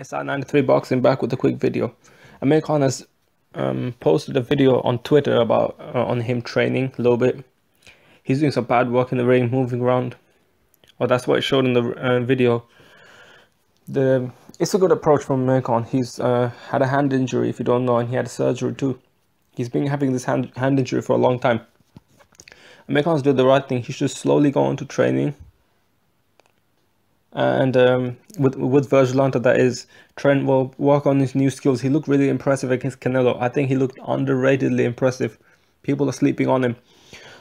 SR93 Boxing back with a quick video. Amir Khan has um, posted a video on Twitter about uh, on him training a little bit. He's doing some bad work in the ring, moving around. Well, that's what it showed in the uh, video. The it's a good approach from Amir Khan. He's uh, had a hand injury, if you don't know, and he had surgery too. He's been having this hand hand injury for a long time. Amir Khan's doing the right thing. He should slowly go into training and um, with with Virgil Hunter, that is Trent will work on his new skills. He looked really impressive against Canelo. I think he looked underratedly impressive. People are sleeping on him,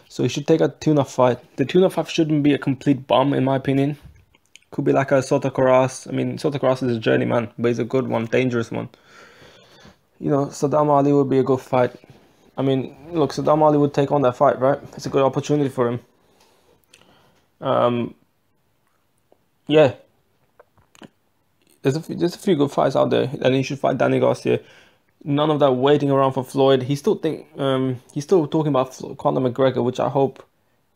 so he should take a tune-up fight. The tune-up fight shouldn't be a complete bomb, in my opinion. Could be like a Soto Karass. I mean, Soto Karass is a journeyman, but he's a good one, dangerous one. You know, Sadam Ali would be a good fight. I mean, look, Sadam Ali would take on that fight, right? It's a good opportunity for him. Um, yeah, there's a, there's a few good fights out there, and he should fight Danny Garcia. None of that waiting around for Floyd. He's still think um he's still talking about Conor McGregor, which I hope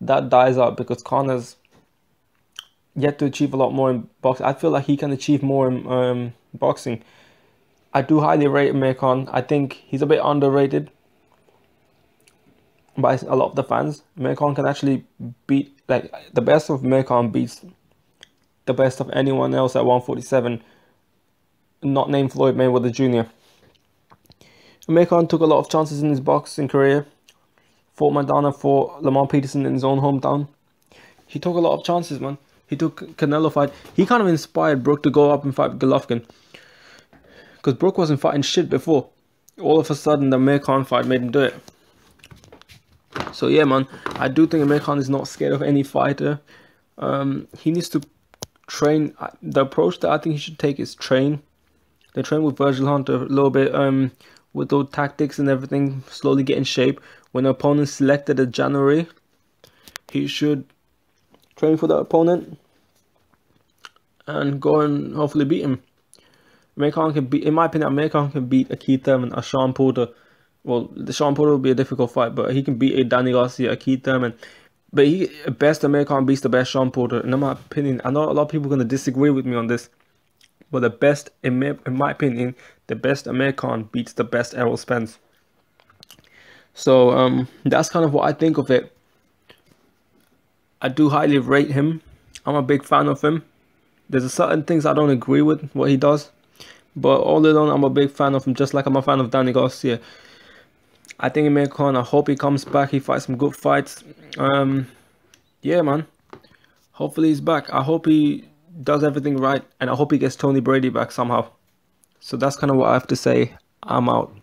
that dies out because Conor's yet to achieve a lot more in boxing. I feel like he can achieve more in um, boxing. I do highly rate Amir Khan. I think he's a bit underrated by a lot of the fans. Amir Khan can actually beat like the best of Amir Khan beats the best of anyone else at 147, not named Floyd Mayweather Jr. Amir took a lot of chances in his boxing career. Fought Maidana for Lamont Peterson in his own hometown. He took a lot of chances, man. He took Canelo fight. He kind of inspired Brook to go up and fight Golovkin. Because Brook wasn't fighting shit before. All of a sudden, the Amir fight made him do it. So yeah, man, I do think Amir is not scared of any fighter. Um, he needs to train. The approach that I think he should take is train. They train with Virgil Hunter a little bit um, with those tactics and everything, slowly get in shape. When opponent selected in January, he should train for the opponent and go and hopefully beat him. Amir Khan can beat, in my opinion, Amir Khan can beat a Keith Thurman, Porter. Well, the Shawn Porter will be a difficult fight, but he can beat a Danny Garcia, a Thurman. But he best Amir Khan beats the best Shawn Porter. In my opinion, I know a lot of people are gonna disagree with me on this, but the best, in my, in my opinion, the best Amir Khan beats the best Errol Spence. So um, that's kind of what I think of it. I do highly rate him. I'm a big fan of him. There's a certain things I don't agree with what he does, but all in all, I'm a big fan of him. Just like I'm a fan of Danny Garcia. I think Amir Khan, I hope he comes back. He fights some good fights. Um, yeah, man. Hopefully he's back. I hope he does everything right. And I hope he gets Tony Brady back somehow. So that's kind of what I have to say. I'm out.